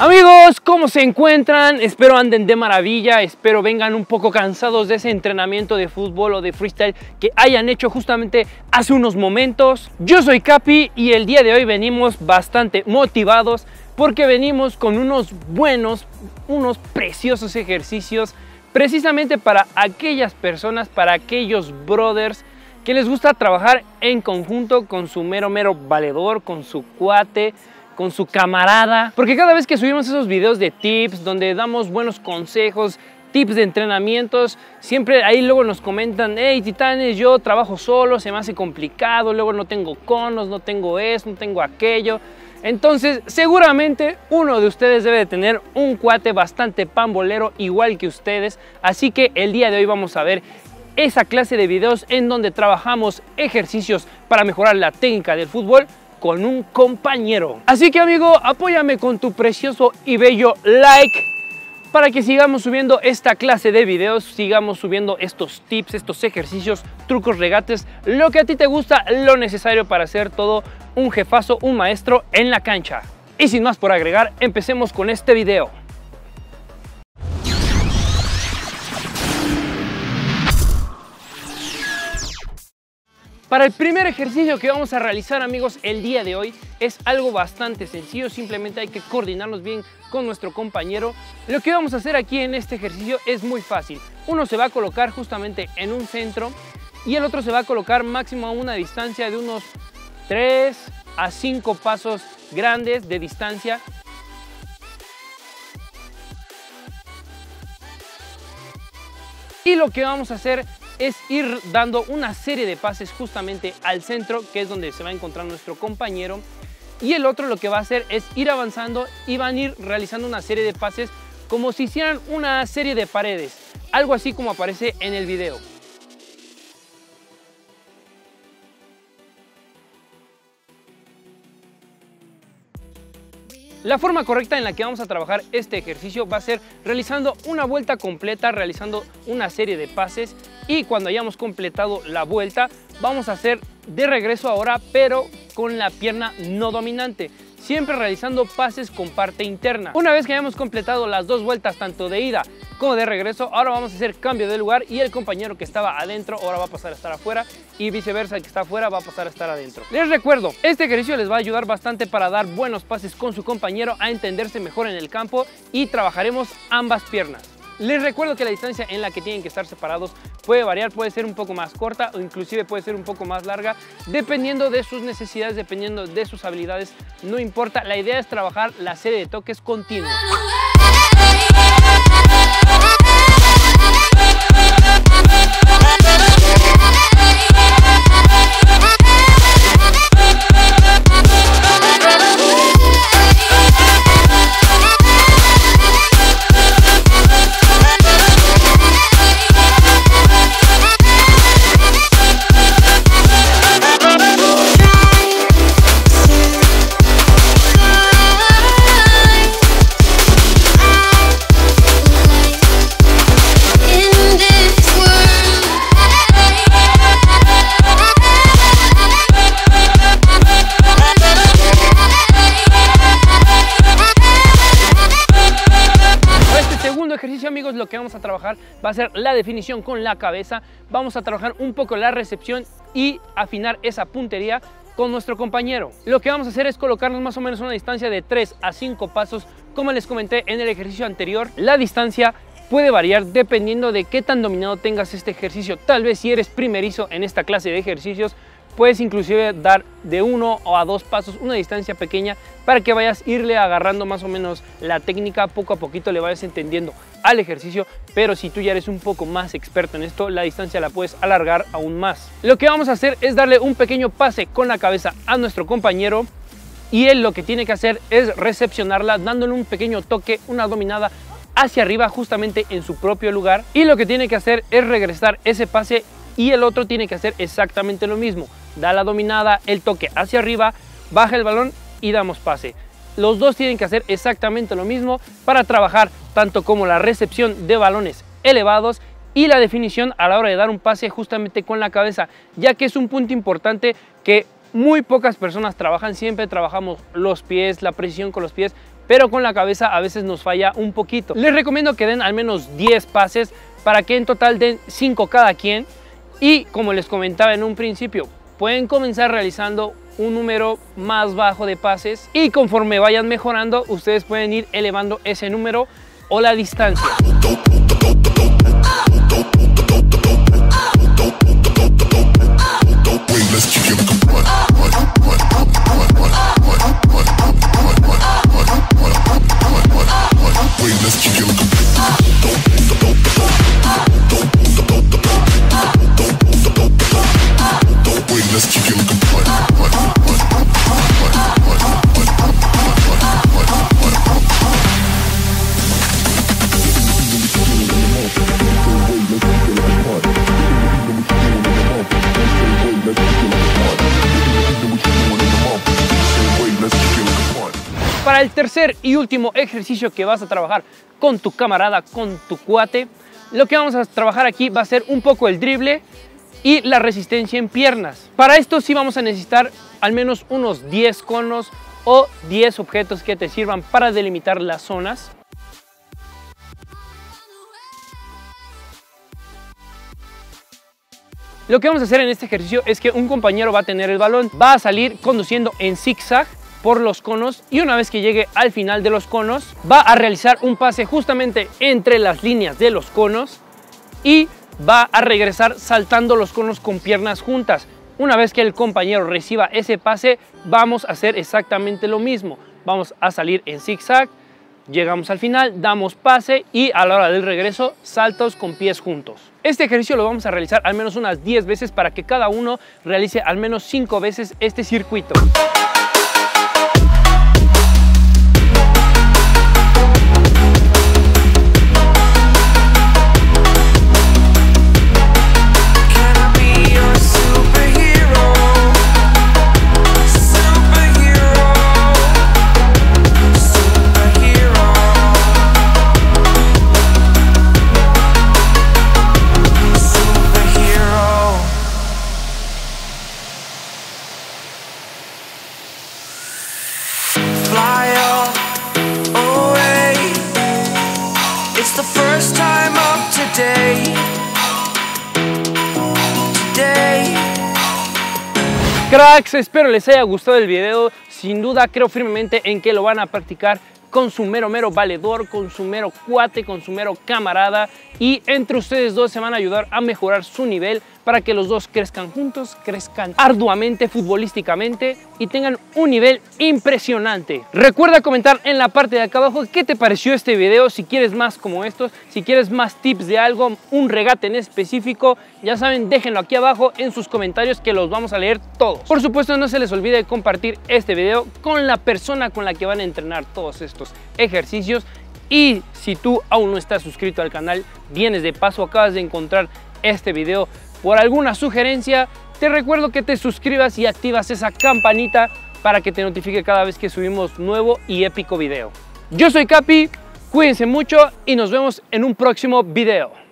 Amigos, ¿cómo se encuentran? Espero anden de maravilla, espero vengan un poco cansados de ese entrenamiento de fútbol o de freestyle que hayan hecho justamente hace unos momentos. Yo soy Capi y el día de hoy venimos bastante motivados porque venimos con unos buenos, unos preciosos ejercicios precisamente para aquellas personas, para aquellos brothers que les gusta trabajar en conjunto con su mero mero valedor, con su cuate, con su camarada. Porque cada vez que subimos esos videos de tips, donde damos buenos consejos, tips de entrenamientos, siempre ahí luego nos comentan, hey titanes, yo trabajo solo, se me hace complicado, luego no tengo conos, no tengo eso, no tengo aquello. Entonces, seguramente uno de ustedes debe de tener un cuate bastante pambolero igual que ustedes. Así que el día de hoy vamos a ver esa clase de videos en donde trabajamos ejercicios para mejorar la técnica del fútbol con un compañero. Así que amigo, apóyame con tu precioso y bello like para que sigamos subiendo esta clase de videos, sigamos subiendo estos tips, estos ejercicios, trucos, regates, lo que a ti te gusta, lo necesario para ser todo un jefazo, un maestro en la cancha. Y sin más por agregar, empecemos con este video. Para el primer ejercicio que vamos a realizar amigos el día de hoy es algo bastante sencillo, simplemente hay que coordinarnos bien con nuestro compañero. Lo que vamos a hacer aquí en este ejercicio es muy fácil. Uno se va a colocar justamente en un centro y el otro se va a colocar máximo a una distancia de unos 3 a 5 pasos grandes de distancia. Y lo que vamos a hacer es ir dando una serie de pases justamente al centro, que es donde se va a encontrar nuestro compañero. Y el otro lo que va a hacer es ir avanzando y van a ir realizando una serie de pases como si hicieran una serie de paredes, algo así como aparece en el video. La forma correcta en la que vamos a trabajar este ejercicio va a ser realizando una vuelta completa, realizando una serie de pases y cuando hayamos completado la vuelta vamos a hacer de regreso ahora pero con la pierna no dominante siempre realizando pases con parte interna. Una vez que hayamos completado las dos vueltas tanto de ida como de regreso, ahora vamos a hacer cambio de lugar y el compañero que estaba adentro ahora va a pasar a estar afuera y viceversa, el que está afuera va a pasar a estar adentro. Les recuerdo, este ejercicio les va a ayudar bastante para dar buenos pases con su compañero, a entenderse mejor en el campo y trabajaremos ambas piernas. Les recuerdo que la distancia en la que tienen que estar separados puede variar, puede ser un poco más corta o inclusive puede ser un poco más larga, dependiendo de sus necesidades, dependiendo de sus habilidades, no importa, la idea es trabajar la serie de toques continuos. amigos lo que vamos a trabajar va a ser la definición con la cabeza. Vamos a trabajar un poco la recepción y afinar esa puntería con nuestro compañero. Lo que vamos a hacer es colocarnos más o menos una distancia de 3 a 5 pasos. Como les comenté en el ejercicio anterior, la distancia puede variar dependiendo de qué tan dominado tengas este ejercicio. Tal vez si eres primerizo en esta clase de ejercicios, Puedes inclusive dar de uno a dos pasos una distancia pequeña para que vayas irle agarrando más o menos la técnica, poco a poquito le vayas entendiendo al ejercicio, pero si tú ya eres un poco más experto en esto, la distancia la puedes alargar aún más. Lo que vamos a hacer es darle un pequeño pase con la cabeza a nuestro compañero y él lo que tiene que hacer es recepcionarla dándole un pequeño toque, una dominada hacia arriba justamente en su propio lugar y lo que tiene que hacer es regresar ese pase y el otro tiene que hacer exactamente lo mismo da la dominada, el toque hacia arriba, baja el balón y damos pase. Los dos tienen que hacer exactamente lo mismo para trabajar tanto como la recepción de balones elevados y la definición a la hora de dar un pase justamente con la cabeza, ya que es un punto importante que muy pocas personas trabajan, siempre trabajamos los pies, la precisión con los pies, pero con la cabeza a veces nos falla un poquito. Les recomiendo que den al menos 10 pases para que en total den 5 cada quien y como les comentaba en un principio, pueden comenzar realizando un número más bajo de pases y conforme vayan mejorando ustedes pueden ir elevando ese número o la distancia. Para el tercer y último ejercicio que vas a trabajar con tu camarada, con tu cuate, lo que vamos a trabajar aquí va a ser un poco el drible y la resistencia en piernas. Para esto sí vamos a necesitar al menos unos 10 conos o 10 objetos que te sirvan para delimitar las zonas. Lo que vamos a hacer en este ejercicio es que un compañero va a tener el balón, va a salir conduciendo en zigzag por los conos y una vez que llegue al final de los conos va a realizar un pase justamente entre las líneas de los conos y va a regresar saltando los conos con piernas juntas. Una vez que el compañero reciba ese pase vamos a hacer exactamente lo mismo. Vamos a salir en zigzag, llegamos al final, damos pase y a la hora del regreso saltos con pies juntos. Este ejercicio lo vamos a realizar al menos unas 10 veces para que cada uno realice al menos 5 veces este circuito. Cracks, espero les haya gustado el video. Sin duda creo firmemente en que lo van a practicar con su mero mero valedor, con su mero cuate, con su mero camarada y entre ustedes dos se van a ayudar a mejorar su nivel para que los dos crezcan juntos, crezcan arduamente futbolísticamente y tengan un nivel impresionante. Recuerda comentar en la parte de acá abajo qué te pareció este video, si quieres más como estos, si quieres más tips de algo, un regate en específico, ya saben, déjenlo aquí abajo en sus comentarios que los vamos a leer todos. Por supuesto, no se les olvide compartir este video con la persona con la que van a entrenar todos estos ejercicios y si tú aún no estás suscrito al canal, vienes de paso, acabas de encontrar este video por alguna sugerencia, te recuerdo que te suscribas y activas esa campanita para que te notifique cada vez que subimos nuevo y épico video. Yo soy Capi, cuídense mucho y nos vemos en un próximo video.